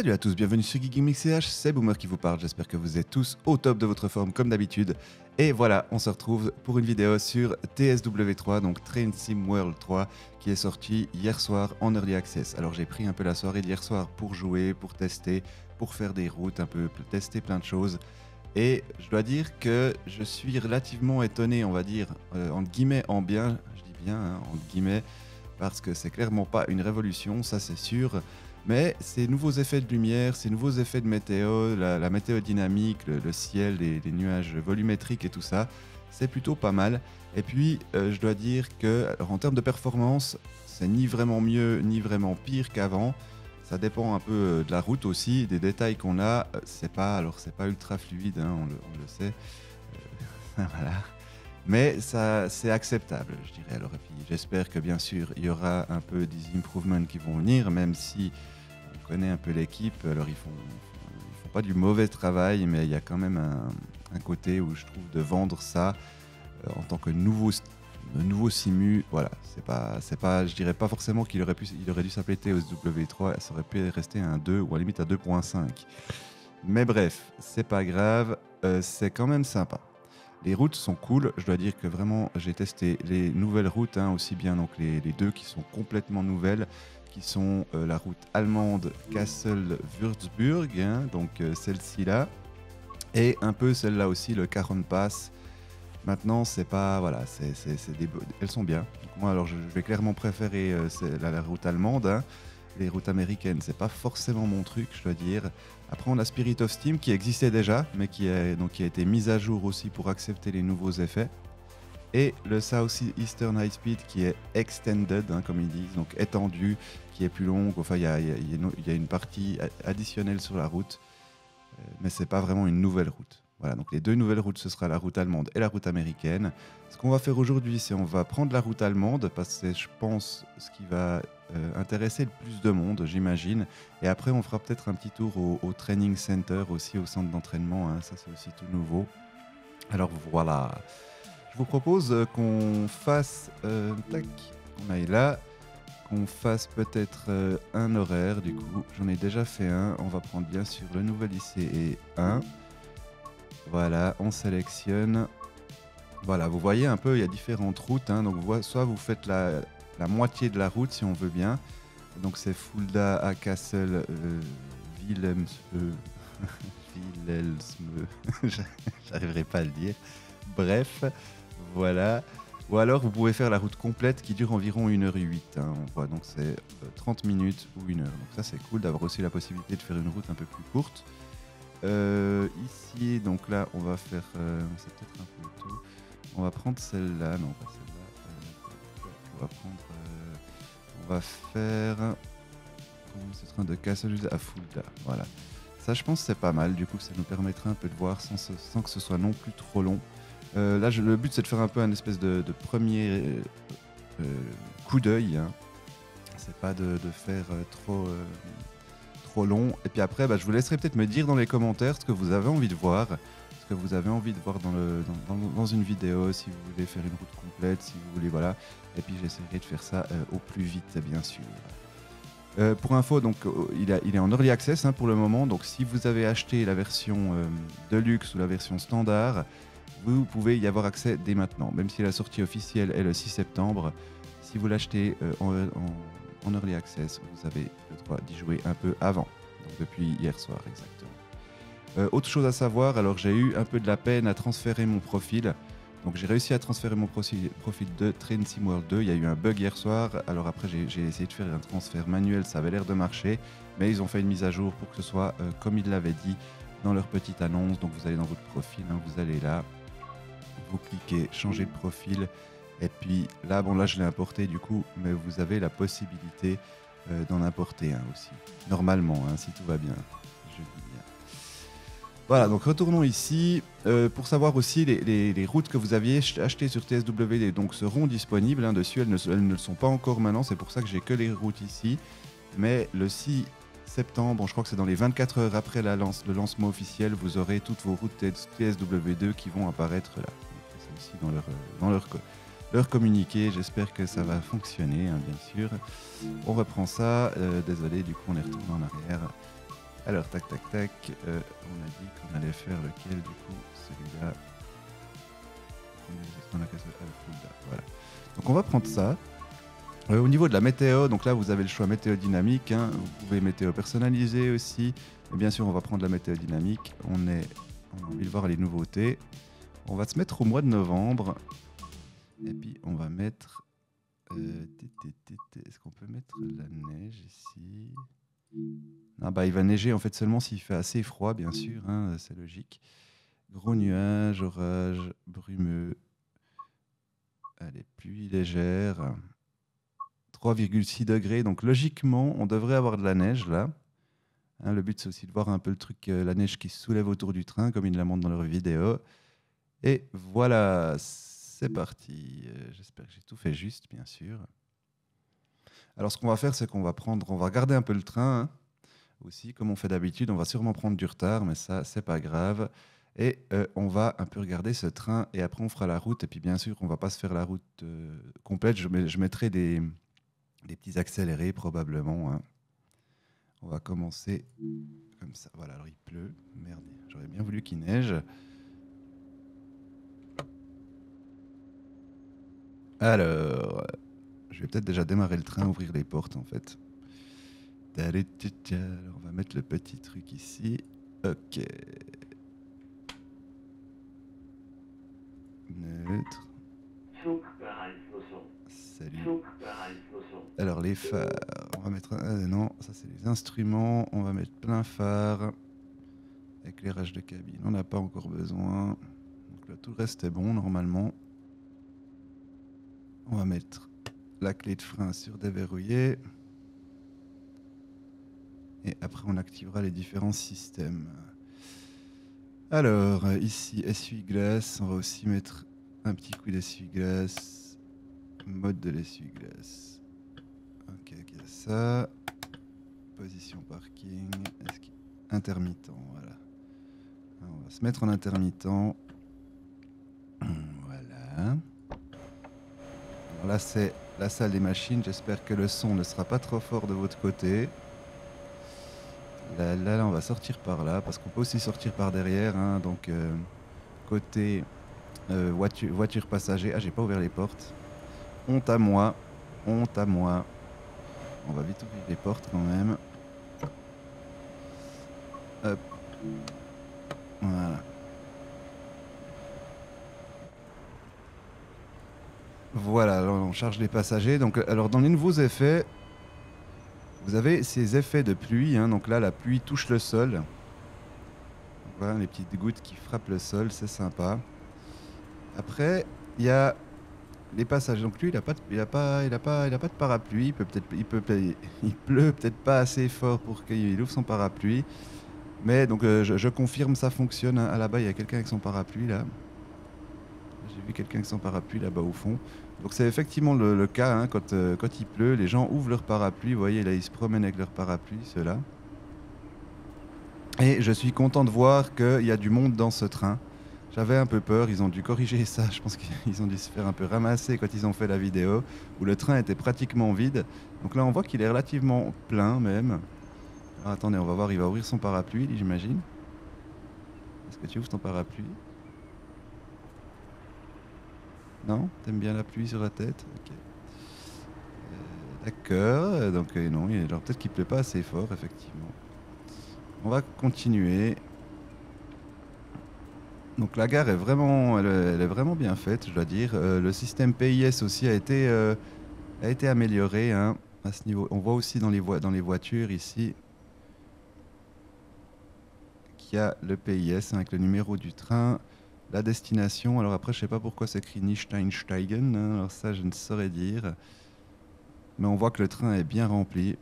Salut à tous, bienvenue sur Geeking c'est Boomer qui vous parle, j'espère que vous êtes tous au top de votre forme comme d'habitude. Et voilà, on se retrouve pour une vidéo sur TSW3, donc Train Sim World 3, qui est sorti hier soir en Early Access. Alors j'ai pris un peu la soirée d'hier soir pour jouer, pour tester, pour faire des routes, un peu tester plein de choses. Et je dois dire que je suis relativement étonné, on va dire, euh, entre guillemets en bien, je dis bien, hein, entre guillemets, parce que c'est clairement pas une révolution, ça c'est sûr. Mais ces nouveaux effets de lumière, ces nouveaux effets de météo, la, météo dynamique, le, ciel, les, nuages volumétriques et tout ça, c'est plutôt pas mal. Et puis, euh, je dois dire que, en termes de performance, c'est ni vraiment mieux ni vraiment pire qu'avant. Ça dépend un peu euh, de la route aussi, des détails qu'on a. Euh, c'est pas, alors c'est pas ultra fluide, hein, on, le, sait. voilà. Mais ça, c'est acceptable, je dirais. Alors, j'espère que bien sûr, il y aura un peu des improvements qui vont venir, même si on connaît un peu l'équipe. Alors, ils font, font pas du mauvais travail, mais il y a quand même un, côté où je trouve de vendre ça euh, en tant que nouveau, nouveau simu. Voilà, c'est pas, c'est pas, je dirais pas forcément qu'il aurait pu, il aurait dû s'appeler TOSW3. Ça aurait pu rester à un 2 ou à la limite à 2.5. Mais bref, c'est pas grave, euh, c'est quand même sympa. Les routes sont cool. Je dois dire que vraiment, j'ai testé les nouvelles routes, hein, aussi bien donc les, deux qui sont complètement nouvelles, qui sont euh, la route allemande Kassel-Würzburg, hein, donc euh, celle-ci là, et un peu celle-là aussi, le Caron Pass. Maintenant, c'est pas voilà, c'est, des, elles sont bien. moi, alors, je, vais clairement préférer euh, la, route allemande. Hein les routes américaines, c'est pas forcément mon truc, je dois dire. Après, on a Spirit of Steam qui existait déjà, mais qui a, donc, qui a été mise à jour aussi pour accepter les nouveaux effets. Et le South Eastern High Speed qui est extended, hein, comme ils disent, donc étendu, qui est plus long. Enfin, il y a, y a, une partie additionnelle sur la route, euh, mais c'est pas vraiment une nouvelle route. Voilà, donc les deux nouvelles routes, ce sera la route allemande et la route américaine. Ce qu'on va faire aujourd'hui, c'est on va prendre la route allemande, parce que je pense, ce qui va intéresser le plus de monde, j'imagine. Et après, on fera peut-être un petit tour au, training center, aussi au centre d'entraînement. Hein. ça, c'est aussi tout nouveau. Alors voilà. Je vous propose euh, qu'on fasse... Euh, tac, on aille là. Qu'on fasse peut-être un horaire, du coup. J'en ai déjà fait un. On va prendre bien sûr le nouvel ICE 1. Voilà, on sélectionne. Voilà, vous voyez un peu, il y a différentes routes. Hein. donc, soit vous faites la, moitié de la route, si on veut bien. Donc, c'est Fulda à Kassel, euh, Wilhelmsö. J'arriverai pas à le dire. Bref, voilà. Ou alors, vous pouvez faire la route complète qui dure environ 1h08. Hein, on voit donc c'est 30 euh, minutes ou 1 heure. Donc, ça, c'est cool d'avoir aussi la possibilité de faire une route un peu plus courte. Euh, ici, donc là, on va faire. Euh. On va prendre celle-là. Non, pas celle-là. Euh. Va faire. Ce train de Castle à Fulda. Voilà. Ça, je pense, c'est pas mal. Du coup, ça nous permettra un peu de voir sans, que ce soit non plus trop long. là, je, le but, c'est de faire un peu un espèce de, premier coup d'œil. Hein. C'est pas de, faire trop trop long. Et puis après, bah, je vous laisserai peut-être me dire dans les commentaires ce que vous avez envie de voir, vous avez envie de voir dans, le, dans, une vidéo, si vous voulez faire une route complète, si vous voulez, voilà. Et puis j'essaierai de faire ça euh, au plus vite, bien sûr. Euh, pour info, donc euh, il, a, il, est en early access hein, pour le moment. Donc si vous avez acheté la version deluxe ou la version standard, vous pouvez y avoir accès dès maintenant. Même si la sortie officielle est le 6 septembre, si vous l'achetez en, en early access, vous avez le droit d'y jouer un peu avant, donc depuis hier soir exactement. Euh, autre chose à savoir, alors j'ai eu un peu de la peine à transférer mon profil. Donc j'ai réussi à transférer mon profil, de Train Sim World 2. Il y a eu un bug hier soir. Alors après j'ai essayé de faire un transfert manuel, ça avait l'air de marcher. Mais ils ont fait une mise à jour pour que ce soit euh, comme ils l'avaient dit dans leur petite annonce. Donc vous allez dans votre profil, hein, vous allez là, vous cliquez changer de profil et puis là, bon, là, je l'ai importé du coup, mais vous avez la possibilité euh, d'en importer un aussi. Normalement, hein, si tout va bien. Voilà, donc retournons ici. Euh, pour savoir aussi, les, routes que vous aviez achetées sur TSWD donc, seront disponibles. Hein, dessus, elles ne, le sont pas encore maintenant. C'est pour ça que j'ai que les routes ici. Mais le 6 septembre, je crois que c'est dans les 24 heures après le lancement officiel, vous aurez toutes vos routes TSW2 qui vont apparaître là. Aussi dans leur, euh, dans leur leur communiquer. J'espère que ça va fonctionner, hein, bien sûr. On reprend ça. Euh, désolé, du coup, on est retourné en arrière. Alors, tac, tac, tac. euh, on a dit qu'on allait faire lequel du coup Celui-là. Voilà. Donc, on va prendre ça. Euh, au niveau de la météo, donc là, vous avez le choix météo dynamique. hein. Vous pouvez météo personnalisé aussi. Et bien sûr, on va prendre la météo dynamique. On, est, a envie de voir les nouveautés. On va se mettre au mois de novembre. Et puis, on va mettre. euh. Est-ce qu'on peut mettre la neige ici? Ah bah, Il va neiger en fait seulement s'il fait assez froid, bien sûr. hein, c'est logique. Gros nuages, orage, brumeux. Allez, pluie légère. 3,6 degrés. Donc logiquement, on devrait avoir de la neige là. Hein, le but, c'est aussi de voir un peu le truc, euh, la neige qui se soulève autour du train, comme ils la montrent dans leur vidéo. Et voilà, c'est parti. Euh, J'espère que j'ai tout fait juste, bien sûr. Alors, ce qu'on va faire, c'est qu'on va prendre, on va regarder un peu le train hein, aussi, comme on fait d'habitude. On va sûrement prendre du retard, mais ça, c'est pas grave. Et euh, on va un peu regarder ce train, et après, on fera la route. Et puis, bien sûr, on va pas se faire la route euh, complète. Je, mettrai des, des petits accélérés, probablement. hein. On va commencer comme ça. Voilà, alors il pleut. Merde, j'aurais bien voulu qu'il neige. Alors, je vais peut-être déjà démarrer le train, ouvrir les portes en fait. Alors, on va mettre le petit truc ici. Ok. Neutre. Salut. Alors les phares, on va mettre... euh, non, ça c'est les instruments. On va mettre plein phare. Éclairage de cabine, on n'a pas encore besoin. Donc là tout le reste est bon normalement. On va mettre la clé de frein sur déverrouiller. Et après on activera les différents systèmes. Alors ici essuie-glace, on va aussi mettre un petit coup d'essuie-glace. Mode de l'essuie-glace. Ok, ok, ça. Position parking. Intermittent, voilà. On va se mettre en intermittent. Voilà. Là, c'est la salle des machines. J'espère que le son ne sera pas trop fort de votre côté. Là, on va sortir par là, parce qu'on peut aussi sortir par derrière. hein. donc, euh, côté euh, voiture, voiture passager. Ah, j'ai pas ouvert les portes. Honte à moi. Honte à moi. On va vite ouvrir les portes quand même. Hop. Voilà. Voilà, on charge les passagers. Donc, alors dans les nouveaux effets, vous avez ces effets de pluie. hein. donc là, la pluie touche le sol. Voilà, les petites gouttes qui frappent le sol, c'est sympa. Après, il y a les passages. Donc lui, il a pas, de, il a pas, il a pas, il a pas de parapluie. Il peut peut-être, il pleut peut-être pas assez fort pour qu'il ouvre son parapluie. Mais donc, euh, je, je confirme, ça fonctionne. hein. Là-bas, il y a quelqu'un avec son parapluie là. J'ai vu quelqu'un avec son parapluie là-bas au fond. Donc c'est effectivement le, cas hein, quand, euh, quand il pleut, les gens ouvrent leur parapluie. Vous voyez là, ils se promènent avec leur parapluie, ceux-là. Et je suis content de voir qu'il y a du monde dans ce train. J'avais un peu peur, ils ont dû corriger ça. Je pense qu'ils ont dû se faire un peu ramasser quand ils ont fait la vidéo, où le train était pratiquement vide. Donc là, on voit qu'il est relativement plein même. Attendez, on va voir, il va ouvrir son parapluie, j'imagine. Est-ce que tu ouvres ton parapluie? Non T'aimes bien la pluie sur la tête. Euh, D'accord, euh, donc euh, non, alors peut-être qu'il pleut pas assez fort, effectivement. On va continuer. Donc la gare est vraiment, elle, est- vraiment bien faite, je dois dire. Le système PIS aussi a été, a été amélioré hein, à ce niveau. On voit aussi dans les, dans les voitures ici qu'il y a le PIS hein, avec le numéro du train, la destination. Alors après, je sais pas pourquoi c'est écrit Nichteinsteigen. hein, alors ça, je ne saurais dire. Mais on voit que le train est bien rempli.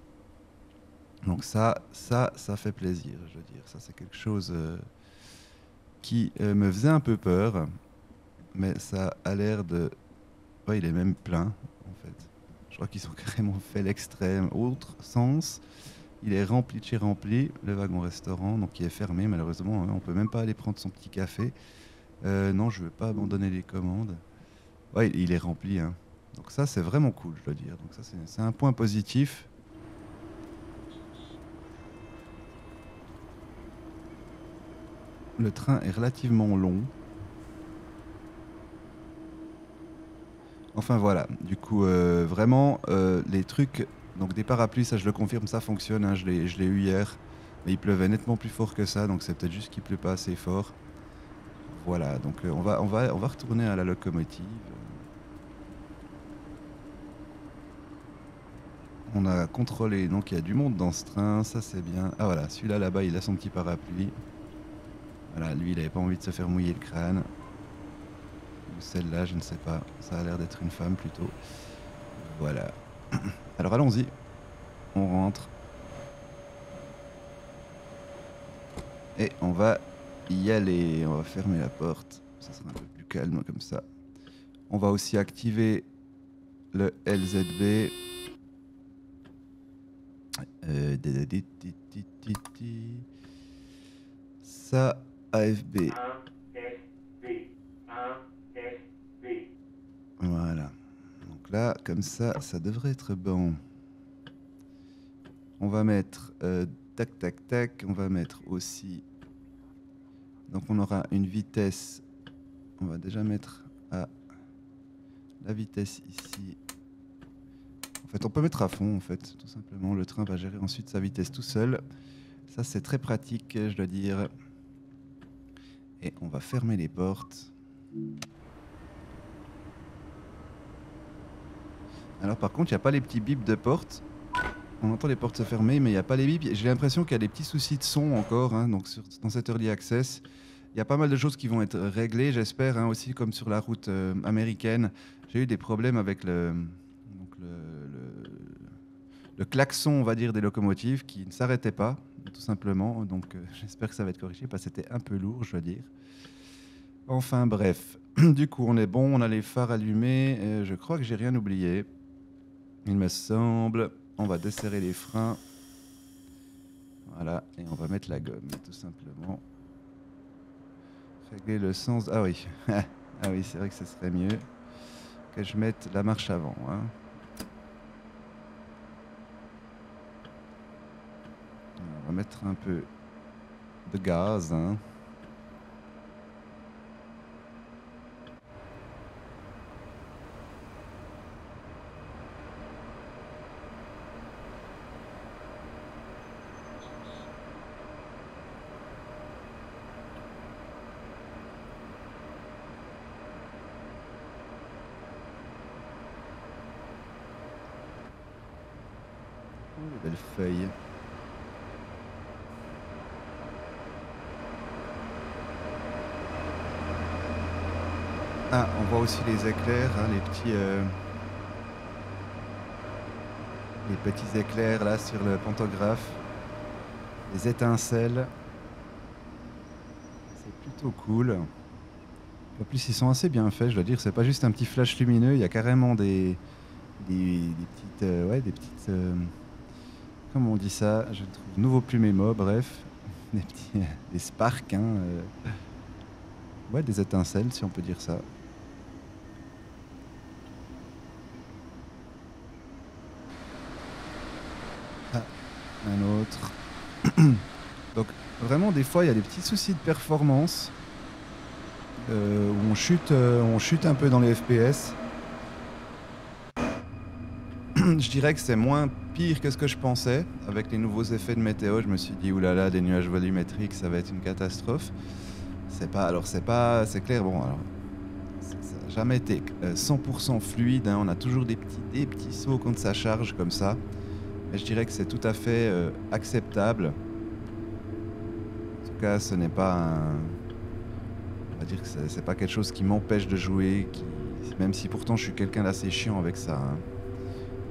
Donc ça, ça, ça fait plaisir, je veux dire. Ça, c'est quelque chose euh, qui euh, me faisait un peu peur. Mais ça a l'air de... Il est même plein, en fait. Je crois qu'ils ont carrément fait l'extrême. Autre sens, il est rempli de chez rempli, le wagon restaurant, donc qui est fermé malheureusement. hein. On peut même pas aller prendre son petit café. Euh, non, je veux pas abandonner les commandes. Ouais, il est rempli. hein. Donc ça, c'est vraiment cool, je dois dire. Donc ça, c'est c'est un point positif. le train est relativement long. Enfin voilà, du coup, euh, vraiment, euh, les trucs, donc des parapluies, ça je le confirme, ça fonctionne, hein, je l'ai eu hier, mais il pleuvait nettement plus fort que ça, donc c'est peut-être juste qu'il pleut pas assez fort. Voilà, donc euh, on, va, retourner à la locomotive. On a contrôlé, donc il y a du monde dans ce train, ça c'est bien. Ah voilà, celui-là là-bas, il a son petit parapluie. Voilà, lui, il avait pas envie de se faire mouiller le crâne. Ou celle-là, je ne sais pas. Ça a l'air d'être une femme plutôt. Voilà. Alors allons-y. On rentre. Et on va y aller. On va fermer la porte. Ça sera un peu plus calme comme ça. On va aussi activer le LZB. Euh, ça, AFB. Voilà. Donc là, comme ça, ça devrait être bon. On va mettre euh, tac tac tac. On va mettre aussi. Donc on aura une vitesse. On va déjà mettre à la vitesse ici. En fait, on peut mettre à fond, en fait, tout simplement. Le train va gérer ensuite sa vitesse tout seul. Ça, c'est très pratique, je dois dire. Et on va fermer les portes. Alors par contre, il n'y a pas les petits bips de porte. On entend les portes se fermer, mais il n'y a pas les bips. J'ai l'impression qu'il y a des petits soucis de son encore, hein, donc dans cette early access. Il y a pas mal de choses qui vont être réglées, j'espère, hein, aussi comme sur la route euh, américaine. J'ai eu des problèmes avec le, le, klaxon, on va dire, des locomotives qui ne s'arrêtait pas, tout simplement. Donc euh, j'espère que ça va être corrigé, parce que c'était un peu lourd, je dois dire. Enfin bref, du coup on est bon, on a les phares allumés, je crois que j'ai rien oublié. Il me semble. On va desserrer les freins. Voilà, et on va mettre la gomme, tout simplement. Régler le sens. Ah oui, ah oui, c'est vrai que ce serait mieux que je mette la marche avant. Hein. On va mettre un peu de gaz. Hein. Ah, on voit aussi les éclairs, hein, les petits, euh, les petits éclairs là sur le pantographe, les étincelles. C'est plutôt cool. En plus, ils sont assez bien faits, je dois dire. C'est pas juste un petit flash lumineux, il y a carrément des, des, petites, euh, ouais, des petites euh, Comment on dit ça? Je trouve nouveau plus mes mots, bref. Des petits des sparks, hein, euh. ouais, des étincelles, si on peut dire ça. Ah, un autre. Donc vraiment des fois il y a des petits soucis de performance euh, où on chute, euh, on chute un peu dans les FPS. je dirais que c'est moins pire que ce que je pensais. Avec les nouveaux effets de météo, je me suis dit, oulala, des nuages volumétriques, ça va être une catastrophe. C'est pas, alors c'est pas, c'est clair, bon, alors, ça n'a jamais été 100% euh, fluide, hein. on a toujours des petits, des petits sauts quand ça charge comme ça. Mais je dirais que c'est tout à fait euh, acceptable. En tout cas, ce n'est pas un... On va dire que c'est pas quelque chose qui m'empêche de jouer, même si pourtant je suis quelqu'un d'assez chiant avec ça. Hein.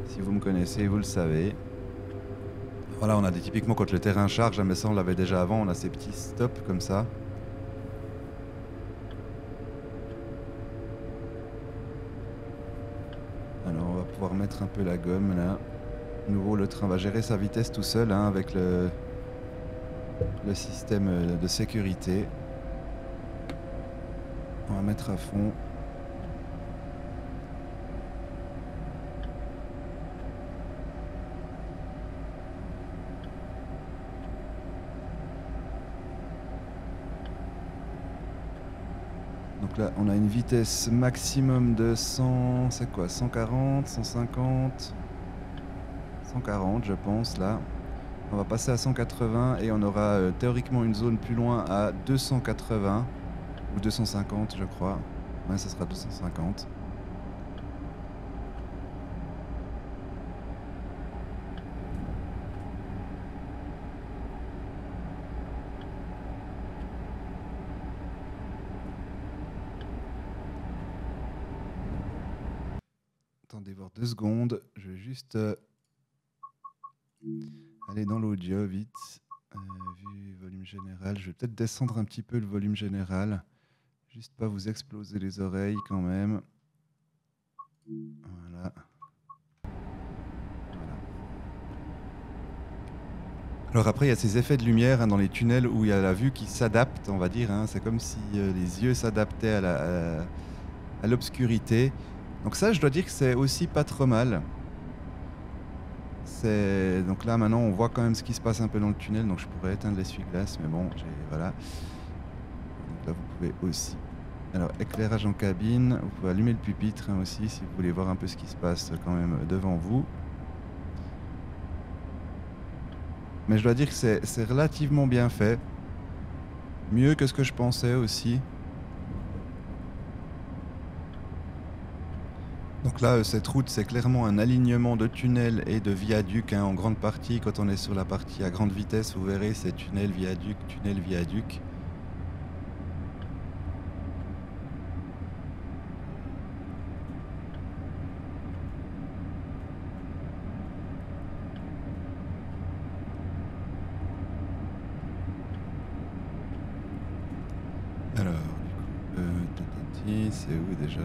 Si vous me connaissez, vous le savez. Voilà, on a des, typiquement quand le terrain charge, mais ça on l'avait déjà avant, on a ces petits stops comme ça. Alors on va pouvoir mettre un peu la gomme là. nouveau, le train va gérer sa vitesse tout seul hein, avec le système de sécurité. On va mettre à fond. On a une vitesse maximum de 100, c'est quoi 140, 150 140 je pense là. On va passer à 180 et on aura euh, théoriquement une zone plus loin à 280 ou 250 je crois. Ouais, ça sera 250. Attendez voir deux secondes. Je vais juste euh, aller dans l'audio vite. Euh, volume général, je vais peut-être descendre un petit peu le volume général. Juste pas vous exploser les oreilles quand même. Voilà. Alors après, il y a ces effets de lumière hein, dans les tunnels où il y a la vue qui s'adapte, on va dire. hein. C'est comme si euh, les yeux s'adaptaient à à l'obscurité. Donc ça, je dois dire que c'est aussi pas trop mal. Donc là maintenant, on voit quand même ce qui se passe un peu dans le tunnel. Donc je pourrais éteindre l'essuie-glace, mais bon, voilà. Donc là, vous pouvez aussi. Alors éclairage en cabine. Vous pouvez allumer le pupitre hein, aussi si vous voulez voir un peu ce qui se passe quand même devant vous. Mais je dois dire que c'est relativement bien fait. Mieux que ce que je pensais aussi. Donc là, euh, cette route, c'est clairement un alignement de tunnels et de viaducs hein, en grande partie. Quand on est sur la partie à grande vitesse, vous verrez, c'est tunnel, viaduc, tunnel, viaduc. Alors, euh, c'est où déjà?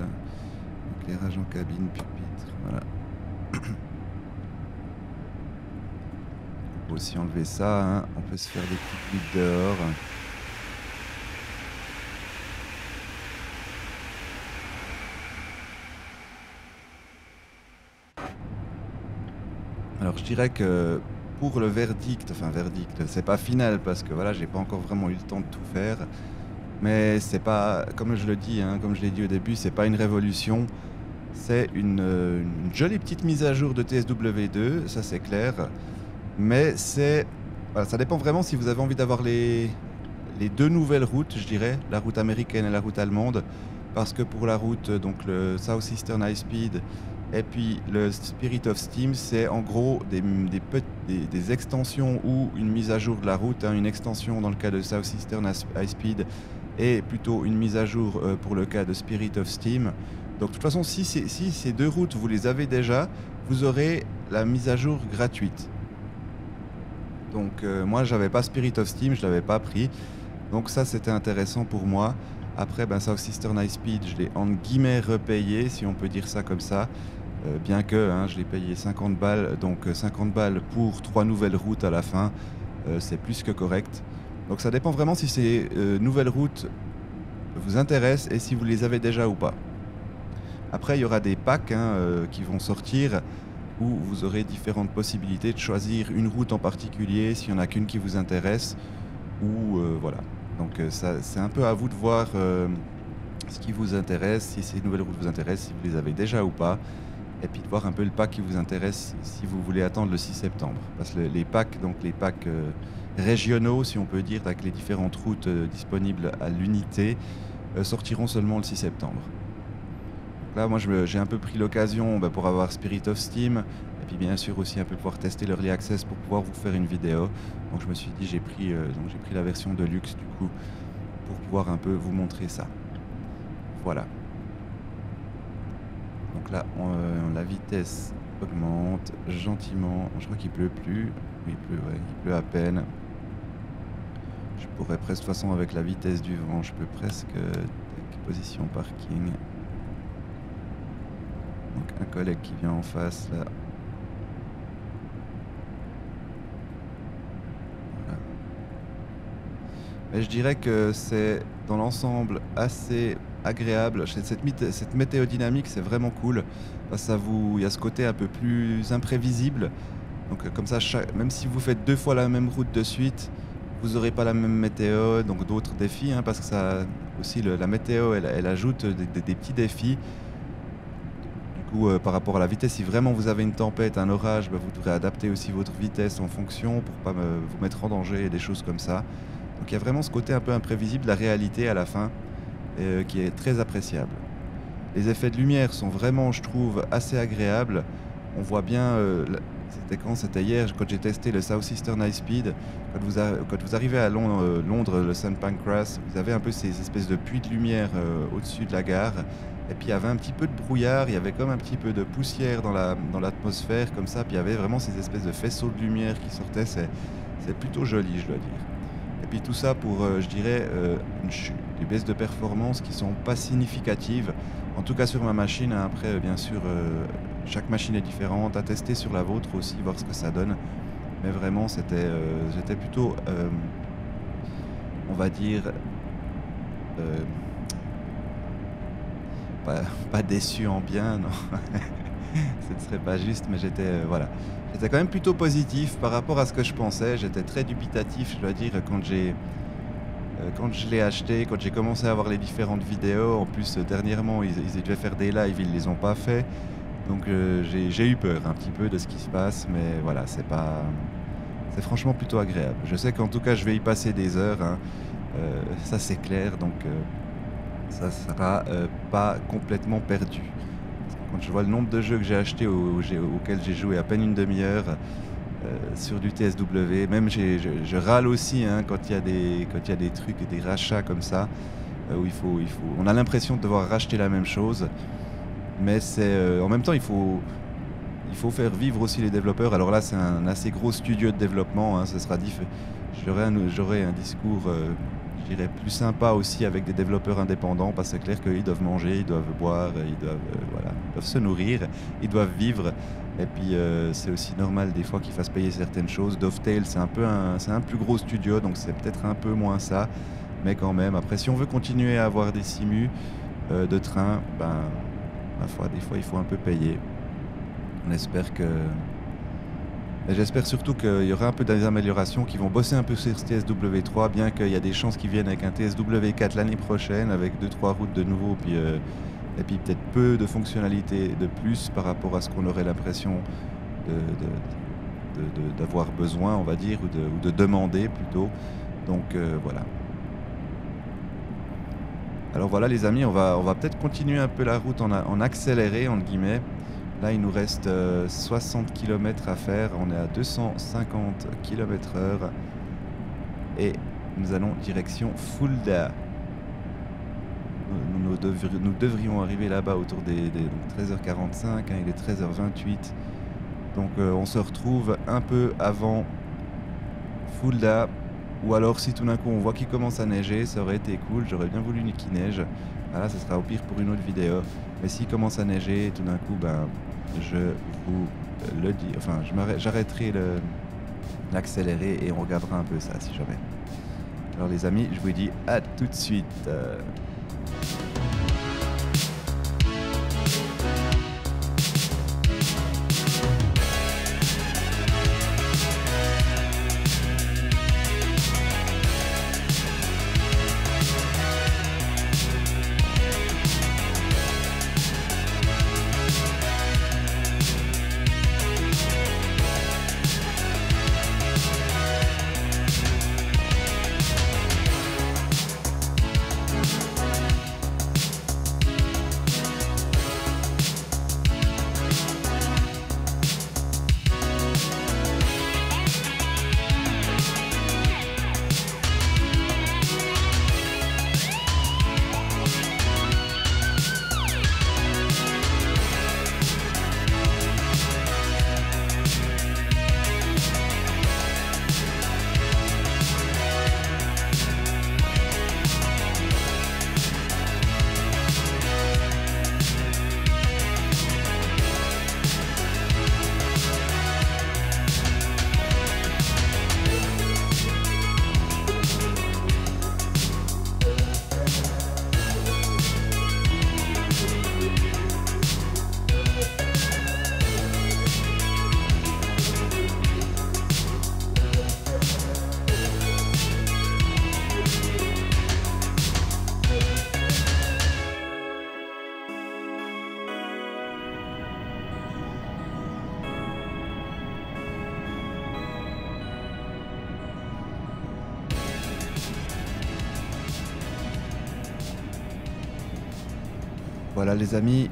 Éclairage en cabine, pupitre, voilà. On peut aussi enlever ça, hein. on peut se faire des petites buttes dehors. Alors je dirais que pour le verdict, enfin verdict, c'est pas final parce que voilà, j'ai pas encore vraiment eu le temps de tout faire. Mais c'est pas, comme je le dis, hein, comme je l'ai dit au début, c'est pas une révolution. C'est une, euh, une jolie petite mise à jour de TSW2, ça c'est clair. Mais ça dépend vraiment si vous avez envie d'avoir les, deux nouvelles routes, je dirais, la route américaine et la route allemande. Parce que pour la route, euh, donc le South Eastern High Speed et puis le Spirit of Steam, c'est en gros des, extensions ou une mise à jour de la route. hein, une extension dans le cas de South Eastern High Speed et plutôt une mise à jour euh, pour le cas de Spirit of Steam. Donc de toute façon, si, ces- deux routes, vous les avez déjà, vous aurez la mise à jour gratuite. Donc euh, moi, j'avais pas Spirit of Steam, je l'avais pas pris. Donc ça, c'était intéressant pour moi. Après, ben, South Eastern High Speed, je l'ai en guillemets repayé, si on peut dire ça comme ça. Euh, bien que hein, je l'ai payé 50 balles, donc euh, 50 balles pour trois nouvelles routes à la fin, euh, c'est plus que correct. Donc ça dépend vraiment si ces euh, nouvelles routes vous intéressent et si vous les avez déjà ou pas. Après, il y aura des packs hein, euh, qui vont sortir où vous aurez différentes possibilités de choisir une route en particulier s'il n'y en a qu'une qui vous intéresse ou euh, voilà. Donc euh, c'est un peu à vous de voir ce qui vous intéresse, si ces nouvelles routes vous intéressent, si vous les avez déjà ou pas, et puis de voir un peu le pack qui vous intéresse si vous voulez attendre le 6 septembre. Parce que les packs, donc les packs régionaux, si on peut dire, avec les différentes routes disponibles à l'unité, sortiront seulement le 6 septembre. Là, moi, j'ai un peu pris l'occasion bah, pour avoir Spirit of Steam, et puis bien sûr aussi un peu pouvoir tester l'Early Access pour pouvoir vous faire une vidéo. Donc je me suis dit, j'ai pris, euh, pris la version de luxe du coup, pour pouvoir un peu vous montrer ça. Voilà. Donc là, euh, la vitesse augmente gentiment. Je crois qu'il pleut plus. Oui, il pleut, il pleut à peine. Je pourrais presque, de toute façon, avec la vitesse du vent, je peux presque. euh, position parking. Donc un collègue qui vient en face là. Mais je dirais que c'est dans l'ensemble assez agréable. Cette, météo dynamique, c'est vraiment cool. Ça vous, il y a ce côté un peu plus imprévisible. Donc comme ça, même si vous faites deux fois la même route de suite, Vous n'aurez pas la même météo, donc d'autres défis, hein, parce que ça aussi la météo, elle, ajoute des, petits défis. Euh, par rapport à la vitesse, si vraiment vous avez une tempête, un orage, bah, vous devrez adapter aussi votre vitesse en fonction pour pas vous mettre en danger et des choses comme ça. Donc il y a vraiment ce côté un peu imprévisible de la réalité à la fin, euh, qui est très appréciable. Les effets de lumière sont vraiment, je trouve, assez agréables. On voit bien euh, c'était quand? C'était hier, quand j'ai testé le Southeastern High Speed. Quand vous, arrivez à euh, Londres, le St Pancras, vous avez un peu ces espèces de puits de lumière euh, au-dessus de la gare. Et puis il y avait un petit peu de brouillard, il y avait comme un petit peu de poussière dans l'atmosphère, la, comme ça. Puis il y avait vraiment ces espèces de faisceaux de lumière qui sortaient. C'est plutôt joli, je dois dire. Et puis tout ça pour, euh, je dirais, une des baisses de performance qui sont pas significatives. En tout cas sur ma machine. Après, bien sûr chaque machine est différente, à tester sur la vôtre aussi, voir ce que ça donne. Mais vraiment, c'était, euh, j'étais plutôt, euh, on va dire, euh, pas, déçu en bien, non. ce ne serait pas juste, mais j'étais, voilà. J'étais quand même plutôt positif par rapport à ce que je pensais. J'étais très dubitatif, je dois dire, quand j'ai quand je l'ai acheté, quand j'ai commencé à voir les différentes vidéos, en plus dernièrement ils, ils devaient faire des lives, ils ne les ont pas fait. Donc euh, j'ai eu peur un petit peu de ce qui se passe, mais voilà, c'est pas. C'est franchement plutôt agréable. Je sais qu'en tout cas, je vais y passer des heures, hein. euh, ça c'est clair, donc euh, ça sera pas complètement perdu. quand je vois le nombre de jeux que j'ai achetés auxquels j'ai joué à peine une demi-heure sur du TSW, même je, râle aussi hein, quand il y a des des trucs, des rachats comme ça où il faut on a l'impression de devoir racheter la même chose. Mais c'est euh, en même temps, il faut, faire vivre aussi les développeurs. Alors là, c'est un assez gros studio de développement. Hein, sera J'aurai un, discours, euh, je dirais, plus sympa aussi avec des développeurs indépendants, parce que c'est clair qu'ils doivent manger, ils doivent boire, ils doivent, euh, voilà, doivent se nourrir, ils doivent vivre. Et puis c'est aussi normal des fois qu'ils fassent payer certaines choses. Dovetail, c'est un peu un, c'est un plus gros studio, donc c'est peut-être un peu moins ça, mais quand même. Après, si on veut continuer à avoir des simus de train, ben des fois, il faut un peu payer. On espère que. J'espère surtout qu'il y aura un peu d'améliorations qui vont bosser un peu sur ce TSW3, bien qu'il y a des chances qu'ils viennent avec un TSW4 l'année prochaine, avec 2-3 routes de nouveau, puis, euh, et puis peut-être peu de fonctionnalités de plus par rapport à ce qu'on aurait l'impression d'avoir besoin, on va dire, ou de, demander plutôt. Donc euh, voilà. Alors voilà les amis, on va, on va peut-être continuer un peu la route en, accéléré, entre guillemets. Là, il nous reste 60 euh, km à faire. On est à 250 km heure. Et nous allons direction Fulda. Nous, nous, devrions arriver là-bas autour des, 13h45. Hein, il est 13h28. Donc euh, on se retrouve un peu avant Fulda ou alors si tout d'un coup on voit qu'il commence à neiger, ça aurait été cool, j'aurais bien voulu une qui neige. Voilà, ça sera au pire pour une autre vidéo. Mais s'il commence à neiger, tout d'un coup, ben, je vous le dis. Enfin, j'arrêterai l'accélérer et on regardera un peu ça si jamais. Alors les amis, je vous dis à tout de suite. Voilà les amis,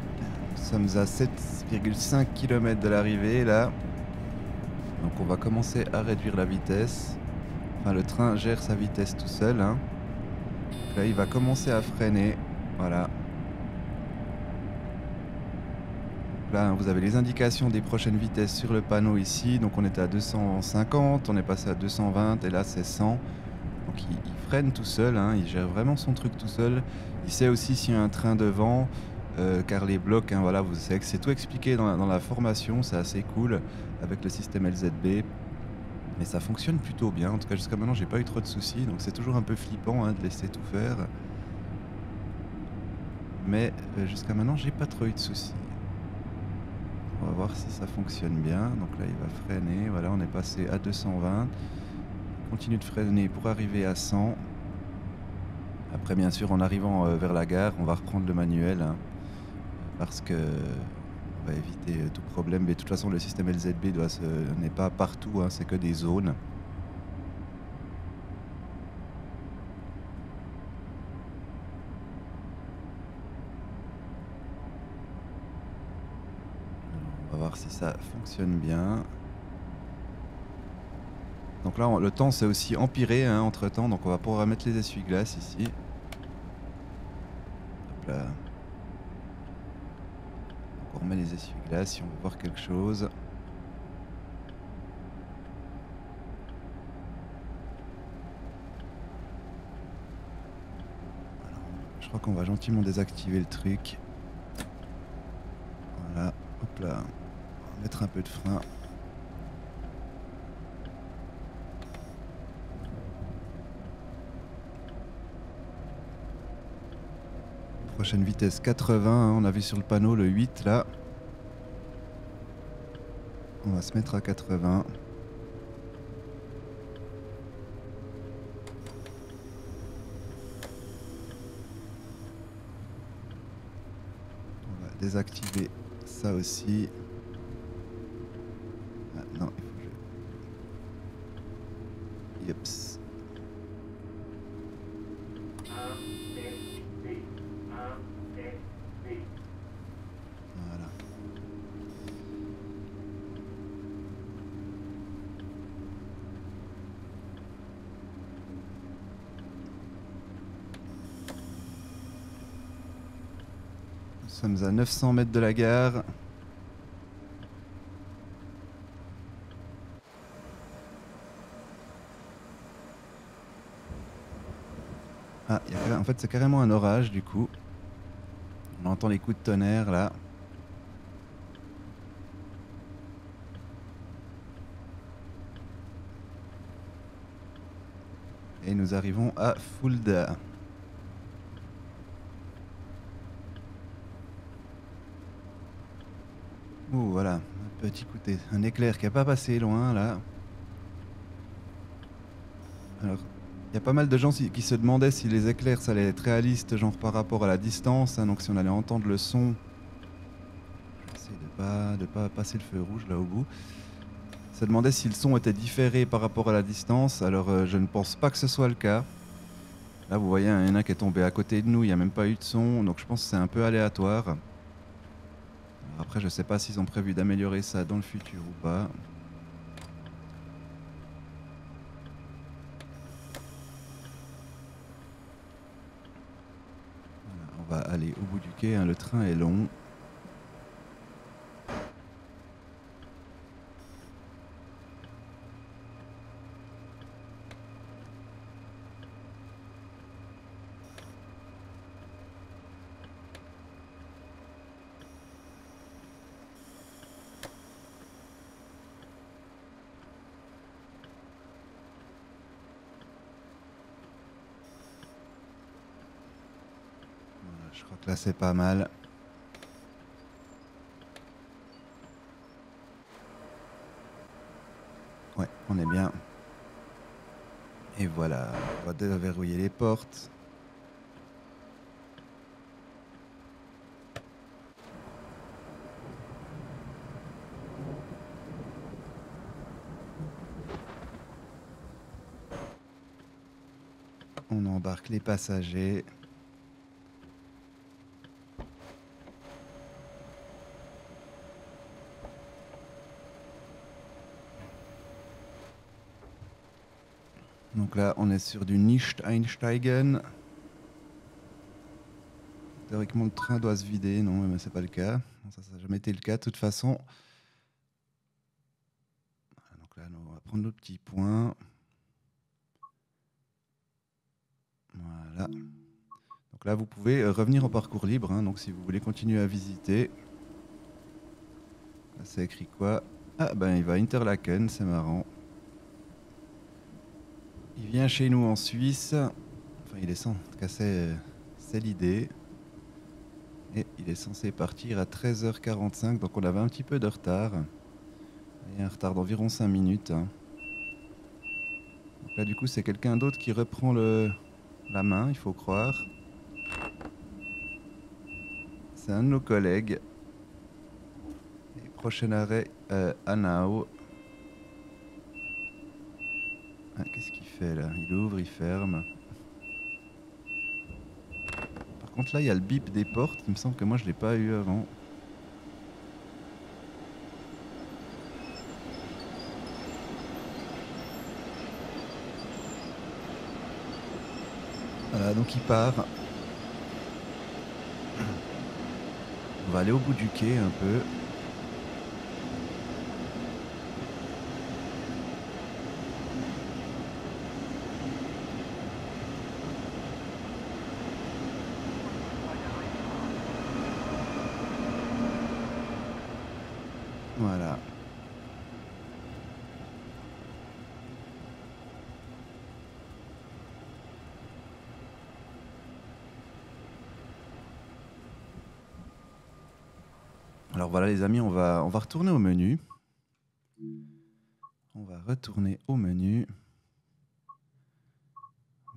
nous sommes à 7,5 km de l'arrivée là. Donc on va commencer à réduire la vitesse. Enfin le train gère sa vitesse tout seul. Hein. Là il va commencer à freiner. Voilà. Là, vous avez les indications des prochaines vitesses sur le panneau ici. Donc on était à 250, on est passé à 220 et là c'est 100. Donc il, freine tout seul, hein. il gère vraiment son truc tout seul. Il sait aussi s'il y a un train devant, euh, car les blocs, hein, voilà, vous savez que c'est tout expliqué dans la, formation, c'est assez cool avec le système LZB. Mais ça fonctionne plutôt bien. En tout cas, jusqu'à maintenant, j'ai pas eu trop de soucis. Donc c'est toujours un peu flippant hein, de laisser tout faire. Mais euh, jusqu'à maintenant, j'ai pas trop eu de soucis. On va voir si ça fonctionne bien. Donc là, il va freiner. Voilà, on est passé à 220. continue de freiner pour arriver à 100. Après, bien sûr, en arrivant euh, vers la gare, on va reprendre le manuel. Hein, parce que on va éviter euh, tout problème. Mais de toute façon, le système LZB n'est pas partout, hein, c'est que des zones. si ça fonctionne bien. Donc là, le temps s'est aussi empiré hein, entre temps, donc on va pouvoir mettre les essuie-glaces ici. Hop là. On remet les essuie-glaces si on veut voir quelque chose. je crois qu'on va gentiment désactiver le truc. Voilà, hop là mettre un peu de frein. Prochaine vitesse 80, hein, on a vu sur le panneau le 8 là. On va se mettre à 80. On va désactiver ça aussi. Nous sommes à 900 mètres de la gare. Ah, en fait c'est carrément un orage du coup. On entend les coups de tonnerre là. Et nous arrivons à Fulda. Voilà, un petit coup un éclair qui a pas passé loin là. Alors, il y a pas mal de gens qui se demandaient si les éclairs ça allait être réaliste, genre par rapport à la distance, hein, donc si on allait entendre le son. J'essaie de pas, de pas passer le feu rouge là au bout. Ça demandait si le son était différé par rapport à la distance, alors euh, je ne pense pas que ce soit le cas. Là vous voyez, il y en a qui est tombé à côté de nous, il n'y a même pas eu de son, donc je pense que c'est un peu aléatoire. Après je sais pas s'ils ont prévu d'améliorer ça dans le futur ou pas. va aller au bout du quai, hein. le train est long. Je crois que là c'est pas mal. Ouais, on est bien. Et voilà, on va déverrouiller les portes. On embarque les passagers. Donc là, on est sur du Nicht Einsteigen. Théoriquement, le train doit se vider. Non, mais c'est pas le cas. ça, ça n'a jamais été le cas. De toute façon, donc là, on va prendre le petit point. Voilà. Donc là, vous pouvez euh, revenir au parcours libre. hein. donc si vous voulez continuer à visiter. Là, c'est écrit quoi? Ah ben, il va à Interlaken, c'est marrant. Il vient chez nous en Suisse. Enfin, il sans. En tout cas, c'est l'idée. Et il est censé partir à 13h45. Donc on avait un petit peu de retard. Il y a un retard d'environ 5 minutes. là, du coup, c'est quelqu'un d'autre qui reprend le, la main, il faut croire. C'est un de nos collègues. Et prochain arrêt, euh, Anao. Ah, Qu'est-ce qu'il Il ouvre, il ferme. Par contre, là, il y a le bip des portes. Il me semble que moi, je l'ai pas eu avant. Voilà, donc il part. On va aller au bout du quai un peu. Alors voilà les amis, on va, on va retourner au menu. On va retourner au menu.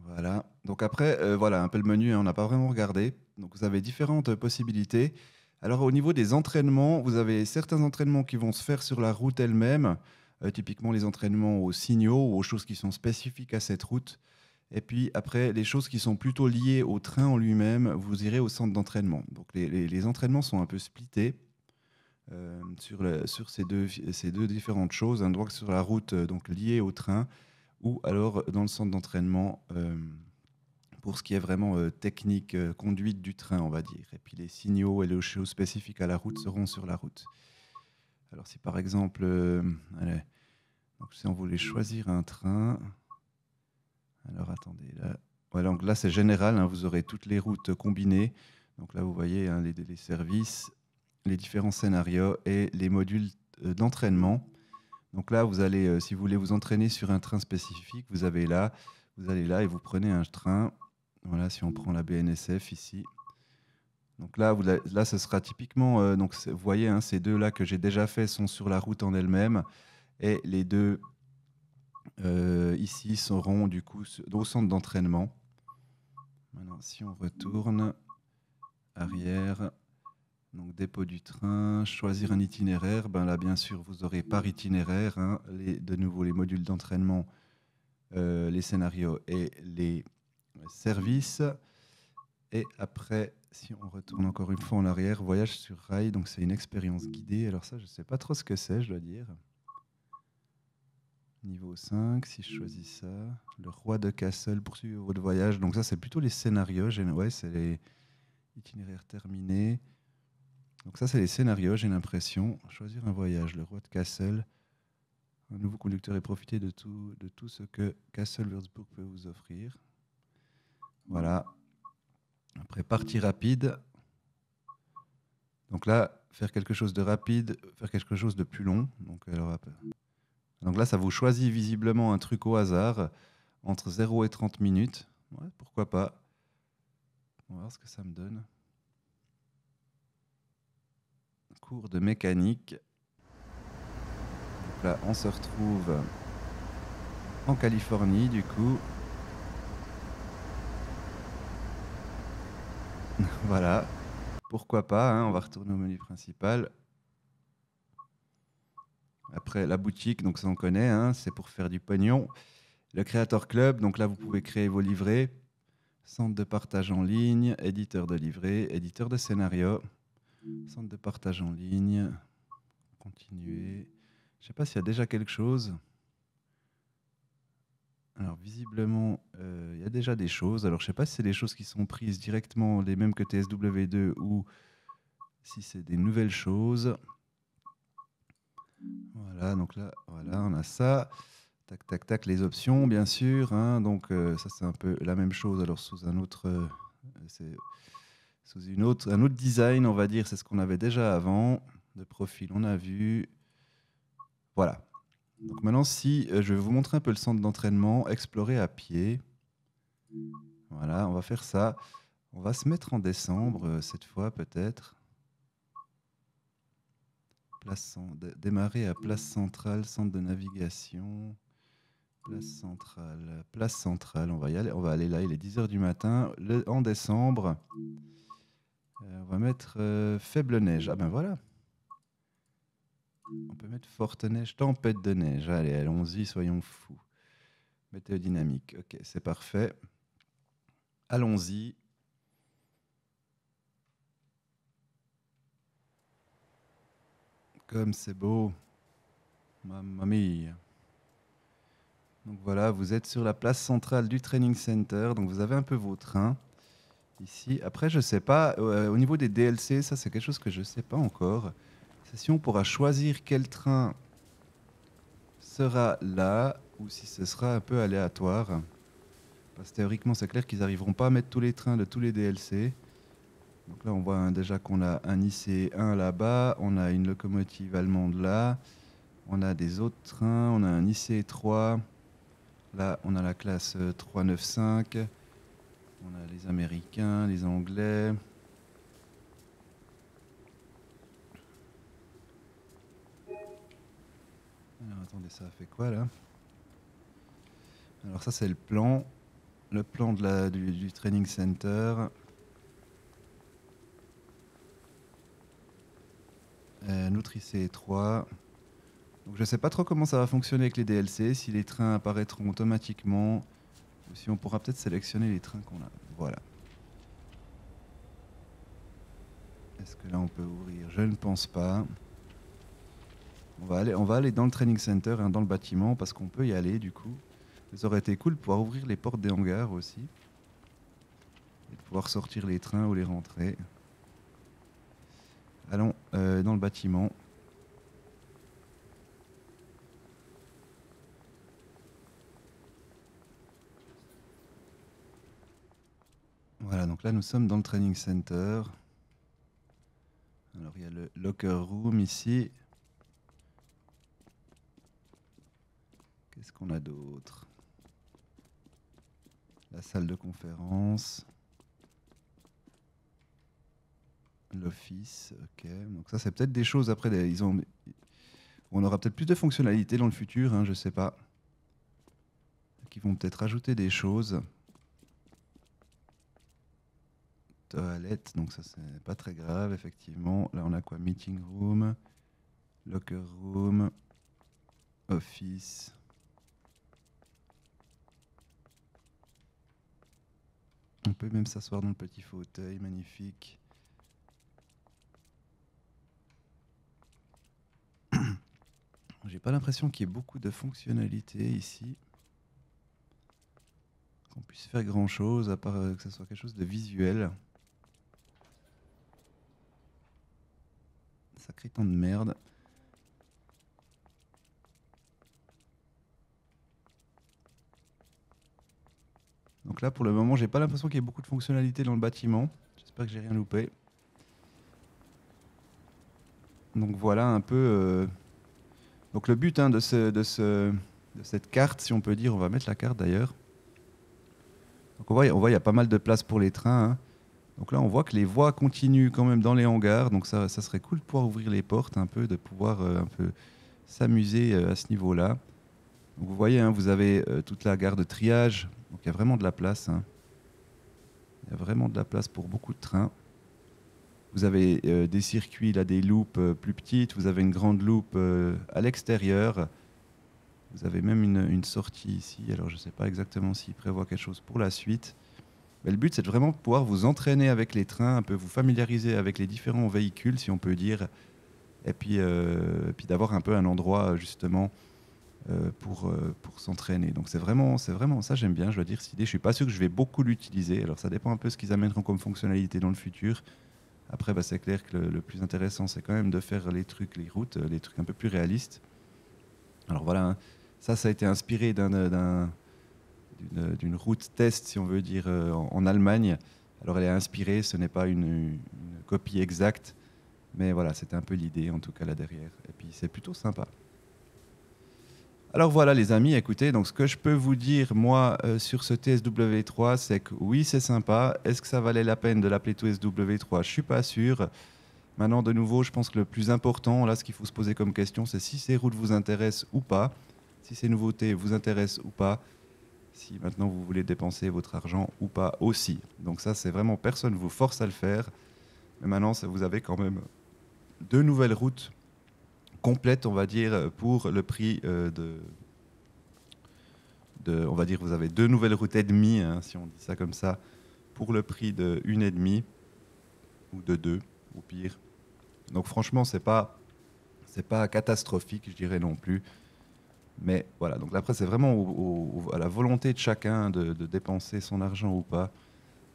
Voilà. Donc après, euh, voilà un peu le menu, hein, on n'a pas vraiment regardé. Donc vous avez différentes possibilités. Alors au niveau des entraînements, vous avez certains entraînements qui vont se faire sur la route elle-même, euh, typiquement les entraînements aux signaux ou aux choses qui sont spécifiques à cette route. Et puis après, les choses qui sont plutôt liées au train en lui-même, vous irez au centre d'entraînement. Donc les, entraînements sont un peu splittés euh, sur, ces, deux, différentes choses. Un donc sur la route euh, donc liée au train ou alors dans le centre d'entraînement pour ce qui est vraiment euh, technique, euh, conduite du train, on va dire. Et puis les signaux et les choses spécifiques à la route seront sur la route. Alors si par exemple, euh, si on voulait choisir un train, alors attendez, là, donc là c'est général, hein, vous aurez toutes les routes combinées. Donc là vous voyez hein, les, services, les différents scénarios et les modules d'entraînement. Donc là, vous allez, si vous voulez vous entraîner sur un train spécifique, vous avez là, vous allez là et vous prenez un train. Voilà, si on prend la BNSF ici. Donc là, là, ce sera typiquement, euh, donc vous voyez, hein, ces deux là que j'ai déjà fait sont sur la route en elle-même, et les deux euh, ici seront du coup au centre d'entraînement. Maintenant, si on retourne arrière, donc dépôt du train, choisir un itinéraire. Ben là, bien sûr, vous aurez par itinéraire hein, de nouveau les modules d'entraînement, euh, les scénarios et les services. Et après, si on retourne encore une fois en arrière, voyage sur rail, donc c'est une expérience guidée. Alors ça, je ne sais pas trop ce que c'est, je dois dire. Niveau 5, si je choisis ça. Le roi de Castle poursuit votre voyage. Donc ça, c'est plutôt les scénarios. Ouais, c'est les itinéraires terminés. Donc ça, c'est les scénarios, j'ai l'impression. Choisir un voyage, le roi de Castle. Un nouveau conducteur et profiter de tout, de tout ce que Castle Würzburg peut vous offrir. Voilà. Après, partie rapide. Donc là, faire quelque chose de rapide, faire quelque chose de plus long. Donc, là, ça vous choisit visiblement un truc au hasard entre 0 et 30 minutes. Pourquoi pas. On va voir ce que ça me donne. Cours de mécanique. Donc là, on se retrouve en Californie, du coup. voilà. Pourquoi pas, hein, on va retourner au menu principal. Après, la boutique, donc ça on connaît, hein, c'est pour faire du pognon. Le Creator Club, donc là vous pouvez créer vos livrets. Centre de partage en ligne, éditeur de livrets, éditeur de scénario. Centre de partage en ligne. Continuer. Je sais pas s'il y a déjà quelque chose. Alors visiblement, euh, il y a déjà des choses. Alors je sais pas si c'est des choses qui sont prises directement les mêmes que TSW2 ou si c'est des nouvelles choses. Voilà, donc là, voilà, on a ça. Tac, tac, tac, les options, bien sûr. hein. donc euh, ça, c'est un peu la même chose. Alors sous un autre, euh, sous une autre, un autre design, on va dire. C'est ce qu'on avait déjà avant. De profil, on a vu. Voilà. Donc maintenant, si euh, je vais vous montrer un peu le centre d'entraînement, explorer à pied. Voilà, on va faire ça. On va se mettre en décembre euh, cette fois peut-être. Démarrer à place centrale, centre de navigation. Place centrale, place centrale. On va y aller. On va aller là. Il est 10h du matin en décembre. Euh, on va mettre faible neige. Ah ben voilà. On peut mettre forte neige, tempête de neige. Allez, allons-y, soyons fous. Météo dynamique. Ok, c'est parfait. Allons-y. Comme c'est beau. Mamma mia. Donc voilà, vous êtes sur la place centrale du training center. Donc vous avez un peu vos trains ici. Après, je sais pas, euh, au niveau des DLC, ça c'est quelque chose que je sais pas encore. C'est si on pourra choisir quel train sera là ou si ce sera un peu aléatoire. Parce que théoriquement, c'est clair qu'ils n'arriveront pas à mettre tous les trains de tous les DLC. Donc là, on voit hein, déjà qu'on a un IC1 là-bas, on a une locomotive allemande là, on a des autres trains, on a un IC3. Là, on a la classe euh, 395. On a les Américains, les Anglais. Alors attendez, ça fait quoi là? Alors ça c'est le plan. Le plan du, training center. Euh, un autre IC3. Donc je ne sais pas trop comment ça va fonctionner avec les DLC, si les trains apparaîtront automatiquement, ou si on pourra peut-être sélectionner les trains qu'on a. Voilà. Est-ce que là on peut ouvrir? Je ne pense pas. On va aller, dans le training center, hein, dans le bâtiment, parce qu'on peut y aller du coup. Ça aurait été cool de pouvoir ouvrir les portes des hangars aussi. Et de pouvoir sortir les trains ou les rentrer. Allons euh, dans le bâtiment. Voilà, donc là nous sommes dans le training center. Alors il y a le locker room ici. Qu'est-ce qu'on a d'autre La salle de conférence. L'office, ok. Donc ça c'est peut-être des choses après. Ils ont, on aura peut-être plus de fonctionnalités dans le futur, hein, je sais pas. Qui vont peut-être rajouter des choses. Toilette, donc ça c'est pas très grave, effectivement. Là on a quoi? Meeting room, locker room, office. On peut même s'asseoir dans le petit fauteuil, magnifique. J'ai pas l'impression qu'il y ait beaucoup de fonctionnalités ici. Qu'on puisse faire grand chose, à part euh, que ce soit quelque chose de visuel. Sacré temps de merde. Là, pour le moment, j'ai pas l'impression qu'il y ait beaucoup de fonctionnalités dans le bâtiment. J'espère que j'ai rien loupé. Donc voilà un peu. euh, Donc le but hein, de, ce, de, ce, de cette carte, si on peut dire, on va mettre la carte d'ailleurs. Donc on voit, on voit, il y a pas mal de place pour les trains. hein. Donc là, on voit que les voies continuent quand même dans les hangars. Donc ça, ça serait cool de pouvoir ouvrir les portes un peu, de pouvoir euh, un peu s'amuser euh, à ce niveau-là. Vous voyez, hein, vous avez toute la gare de triage. Donc il y a vraiment de la place. hein. Il y a vraiment de la place pour beaucoup de trains. Vous avez euh, des circuits, là, des loupes euh, plus petites. Vous avez une grande loupe euh, à l'extérieur. Vous avez même une, sortie ici. Alors je ne sais pas exactement s'il prévoit quelque chose pour la suite. Mais le but, c'est de vraiment pouvoir vous entraîner avec les trains, un peu vous familiariser avec les différents véhicules, si on peut dire, et puis, d'avoir un peu un endroit, justement, pour, euh, pour s'entraîner. Donc c'est vraiment, vraiment ça, j'aime bien, je dois dire, cette idée. Je suis pas sûr que je vais beaucoup l'utiliser. Alors ça dépend un peu ce qu'ils amèneront comme fonctionnalité dans le futur. Après, bah, c'est clair que le, plus intéressant, c'est quand même de faire les trucs, les routes, les trucs un peu plus réalistes. Alors voilà, hein. ça, ça a été inspiré d'un, d'une, route test, si on veut dire, euh, en, Allemagne. Alors elle est inspirée, ce n'est pas une copie exacte, mais voilà, c'était un peu l'idée en tout cas là derrière. Et puis c'est plutôt sympa. Alors voilà les amis, écoutez, donc ce que je peux vous dire moi euh, sur ce TSW3, c'est que oui c'est sympa. Est-ce que ça valait la peine de l'appeler TSW3 Je suis pas sûr. Maintenant de nouveau, je pense que le plus important, là ce qu'il faut se poser comme question, c'est si ces routes vous intéressent ou pas, si ces nouveautés vous intéressent ou pas, si maintenant vous voulez dépenser votre argent ou pas aussi. Donc ça c'est vraiment personne vous force à le faire. Mais maintenant vous avez quand même deux nouvelles routes complète, on va dire, pour le prix euh, de, de, On va dire, vous avez deux nouvelles routes et demie, hein, si on dit ça comme ça, pour le prix de une et demie ou de deux, ou pire. Donc franchement, c'est pas c'est pas catastrophique, je dirais non plus. Mais voilà, donc après, c'est vraiment à la volonté de chacun de, de, dépenser son argent ou pas.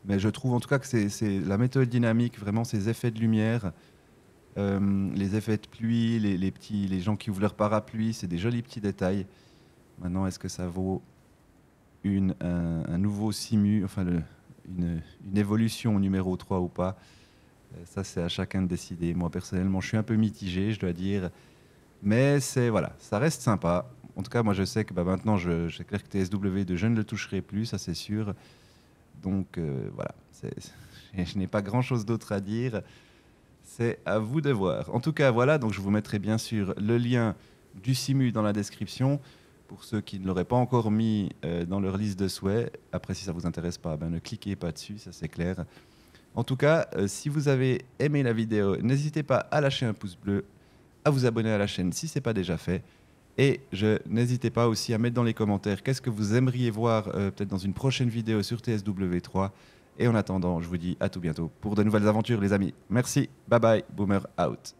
Mais je trouve en tout cas que c'est la méthode dynamique, vraiment ces effets de lumière, euh, les effets de pluie, les, petits, les gens qui ouvrent leur parapluie, c'est des jolis petits détails. Maintenant, est-ce que ça vaut une, un, nouveau simu, enfin une, évolution au numéro 3 ou pas? Euh, Ça, c'est à chacun de décider. Moi, personnellement, je suis un peu mitigé, je dois dire. Mais c'est voilà, ça reste sympa. En tout cas, moi, je sais que bah, maintenant, je, c'est clair que TSW, de je ne le toucherai plus, ça c'est sûr. Donc euh, voilà, je n'ai pas grand-chose d'autre à dire. C'est à vous de voir. En tout cas, voilà, donc je vous mettrai bien sûr le lien du Simu dans la description pour ceux qui ne l'auraient pas encore mis euh, dans leur liste de souhaits. Après, si ça ne vous intéresse pas, ben, ne cliquez pas dessus, ça c'est clair. En tout cas, euh, si vous avez aimé la vidéo, n'hésitez pas à lâcher un pouce bleu, à vous abonner à la chaîne si ce n'est pas déjà fait. Et je n'hésitez pas aussi à mettre dans les commentaires qu'est-ce que vous aimeriez voir euh, peut-être dans une prochaine vidéo sur TSW3. Et en attendant, je vous dis à tout bientôt pour de nouvelles aventures, les amis. Merci, bye bye, Boomer out.